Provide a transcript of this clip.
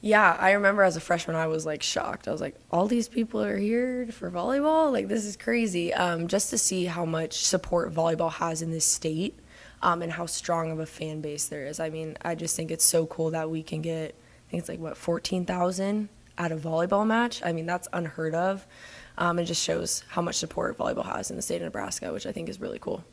Yeah, I remember as a freshman, I was like shocked. I was like, all these people are here for volleyball? Like, this is crazy. Um, just to see how much support volleyball has in this state um, and how strong of a fan base there is. I mean, I just think it's so cool that we can get, I think it's like, what, 14,000 at a volleyball match? I mean, that's unheard of. Um, it just shows how much support volleyball has in the state of Nebraska, which I think is really cool.